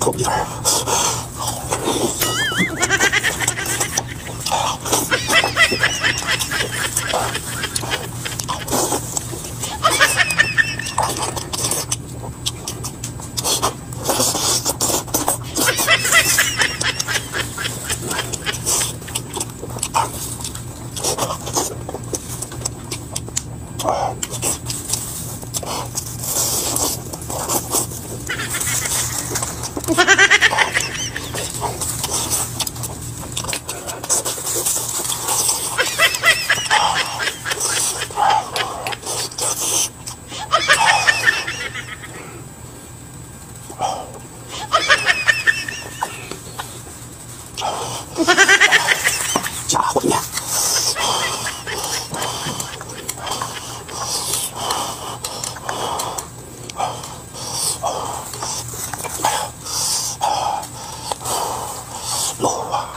거기를 아, 家伙呀！あ